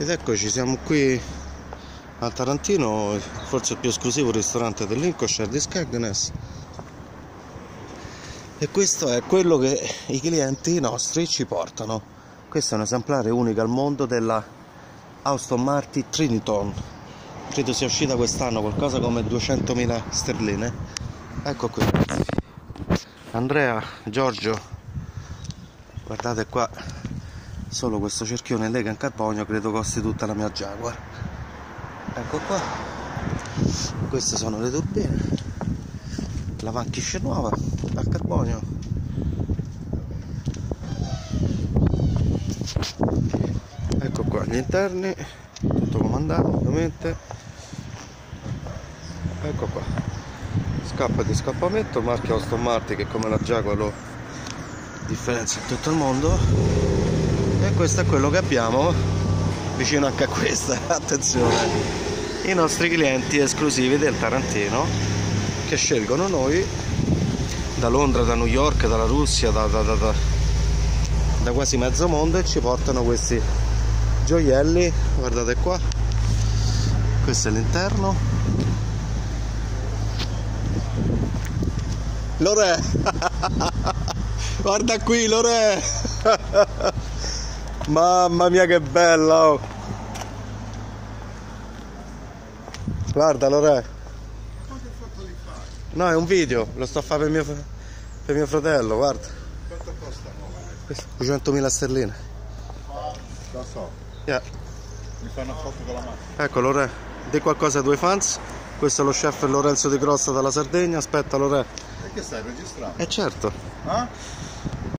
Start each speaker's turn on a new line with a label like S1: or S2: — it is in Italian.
S1: Ed eccoci, siamo qui a Tarantino, forse il più esclusivo ristorante del Lincolnshire di Skegness. E questo è quello che i clienti nostri ci portano. Questo è un esemplare unico al mondo della Aston Martin Triniton. Credo sia uscita quest'anno qualcosa come 200.000 sterline. Ecco qui. Andrea, Giorgio, guardate qua solo questo cerchione lega in carbonio credo costi tutta la mia Jaguar. Ecco qua. Queste sono le turbine. La vanchisce nuova al carbonio. Ecco qua gli interni tutto comandato ovviamente. Ecco qua. Scappa di scappamento marchio Aston Martin che come la Jaguar lo differenzia in tutto il mondo questo è quello che abbiamo vicino anche a questa attenzione. I nostri clienti esclusivi del Tarantino che scelgono noi da Londra, da New York, dalla Russia, da, da, da, da quasi mezzo mondo e ci portano questi gioielli. Guardate qua. Questo è l'interno. Lore guarda qui Lore Mamma mia che bella oh. Guarda Lore No è un video Lo sto a fare per mio, per mio fratello Guarda.
S2: Quanto costa
S1: 200.000 sterline.
S2: Lo so.
S1: Yeah.
S2: Mi fanno foto con la macchina.
S1: Ecco Lore Di qualcosa ai tuoi fans. Questo è lo chef Lorenzo Di Grossa dalla Sardegna. Aspetta Lore
S2: E che stai registrando?
S1: Eh certo.
S2: Eh?